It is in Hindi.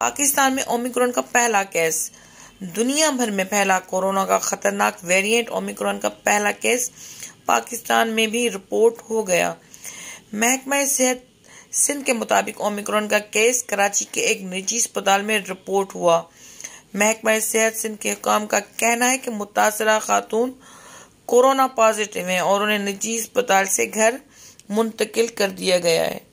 पाकिस्तान में ओमिक्रॉन का पहला केस। दुनिया भर में फैला कोरोना का खतरनाक वेरिएंट ओमिक्रॉन का पहला केस पाकिस्तान में भी रिपोर्ट हो गया। महकमा सेहत सिंध के मुताबिक ओमिक्रॉन का केस कराची के एक निजी अस्पताल में रिपोर्ट हुआ। महकमा सेहत सिंध के हुकाम का कहना है कि मुतासरा खातून कोरोना पॉजिटिव हैं और उन्हें निजी अस्पताल से घर मुंतकिल कर दिया गया है।